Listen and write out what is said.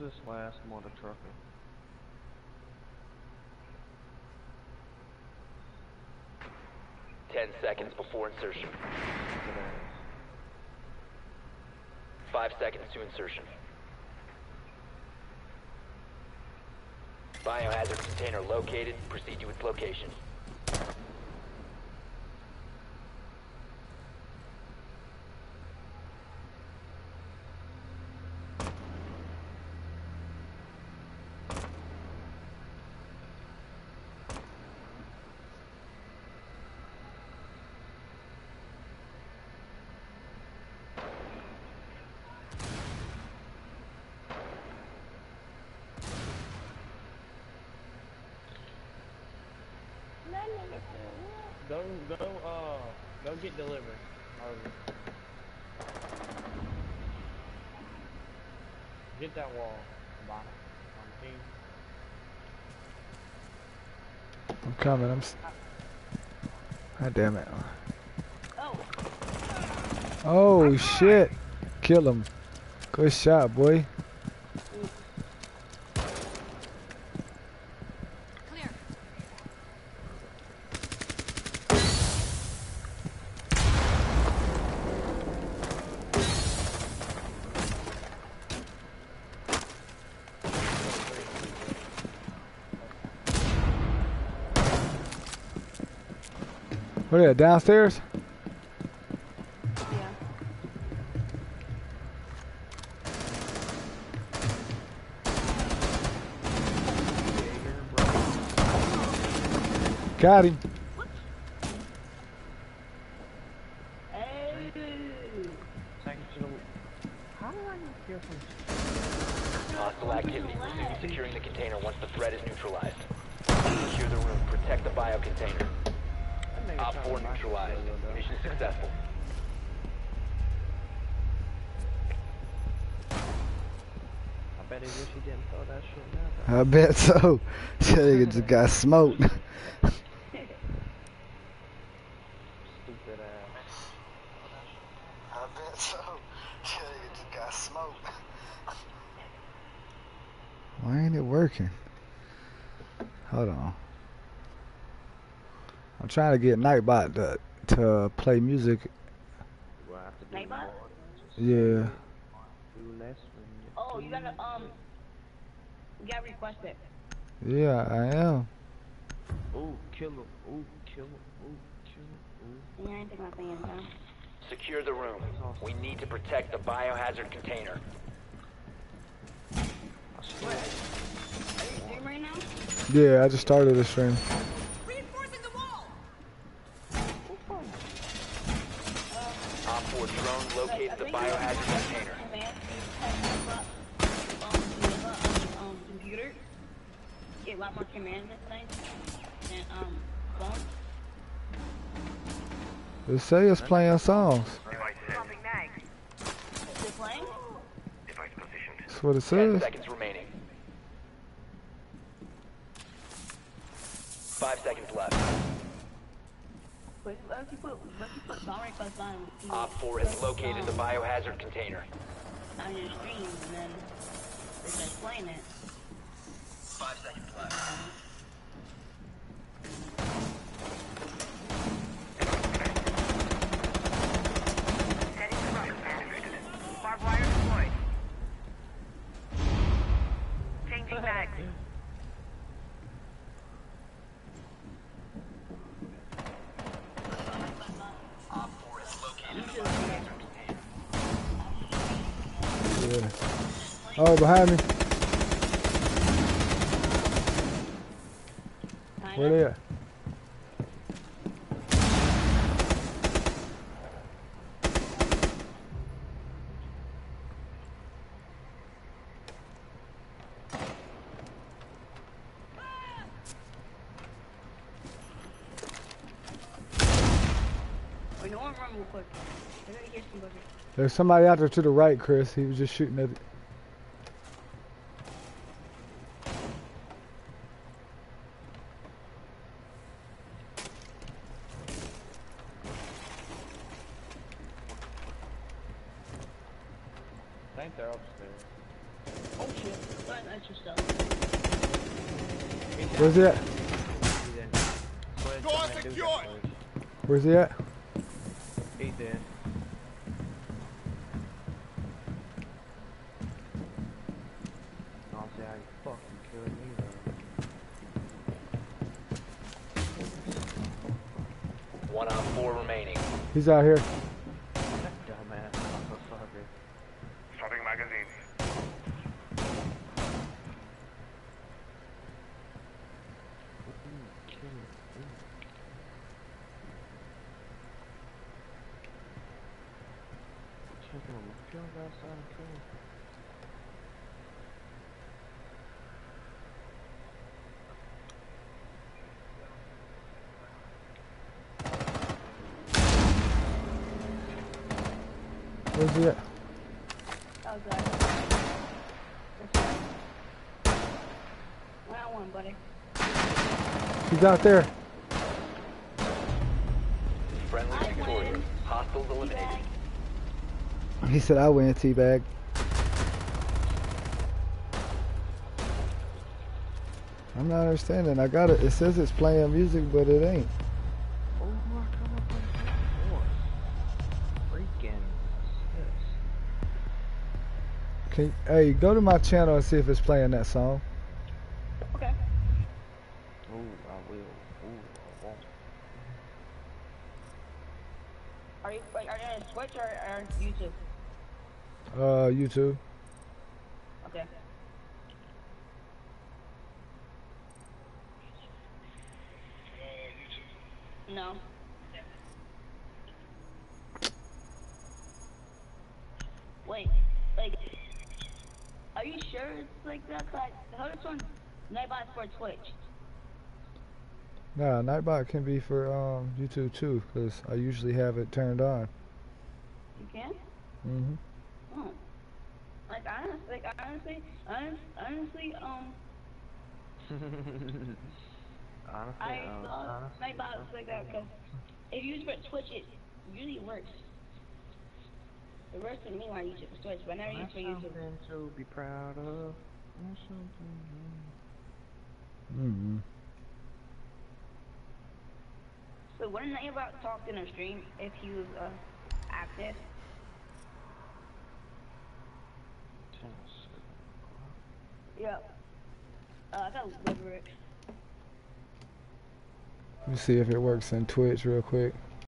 this last mother trucker? Ten seconds before insertion. Five seconds to insertion. Biohazard container located. Proceed to its location. Go, go, uh, go get delivered. Over. Get that wall. Bottom. On team. I'm coming. I'm. s- God damn it. Oh shit! Kill him. Good shot, boy. What are you, downstairs? Yeah. Got him. Second to the. How do I not hear from? Hostile activity. Resume securing the container once the threat is neutralized. Secure the room. Protect the bio container. That nigga Op 4 to knock us neutralized. Mission successful. I bet he wish he didn't throw that shit now. I bet so. That nigga just got smoked. Stupid ass. I bet so. That nigga just got smoked. Why ain't it working? Hold on. I'm trying to get Nightbot to, to play music. We'll have to do Nightbot? Yeah. Do less when you Oh, you gotta um, you gotta request it. Yeah, I am. Ooh, kill him. Ooh, kill him. Ooh, kill him. Ooh. Yeah, I think about saying that. Secure the room. We need to protect the biohazard container. I swear. Are you streaming right now? Yeah, I just started the stream. Op 4 drone located the biohazard container. Computer. Get a lot more command thing. And um, phone. It say it's playing songs. Is it playing? That's what it says. seconds remaining. Five seconds left. Wait, let's keep put, let's keep put song request on. Op 4 has located the biohazard container. On your stream, and then it's just playing it. Five seconds left. Yeah. Oh, behind me. Where they at? Real quick. I gotta hear somebody. There's somebody out there to the right, Chris. He was just shooting at it. I think they're upstairs. Oh shit. That's extra stuff. Where's he at? He's in. Go ahead, Door tell me to do secured. that. Where's he at? He's in. I'll say how you fucking killed me, though. One on four remaining. He's out here. Where's he at? Oh god. Round one, buddy. He's out there. Friendly victorious. Hostiles eliminated. He said I win teabag. I'm not understanding. I got it. It says it's playing music, but it ain't. Hey, go to my channel and see if it's playing that song. Okay. Ooh, I will. Ooh, I won't. Are you wait, are you on Twitch or, or YouTube? Uh, YouTube. Okay. No. Wait, like, are you sure it's like that? Cause I heard this one, Nightbot for Twitch. Nah, Nightbot can be for um YouTube too, cause I usually have it turned on. You can? hmm Oh. Like, honestly, like, honestly, honest, honestly, um, honestly, I um, thought honestly, Nightbot was like that because if you use it for Twitch, it usually works. It works for me when I use it for Twitch, but I never use it for YouTube. something to be proud of. That's something. hmm So wouldn't Nightbot talk in a stream if he was uh, active? Yeah. Uh, I got. Let me see if it works in Twitch real quick.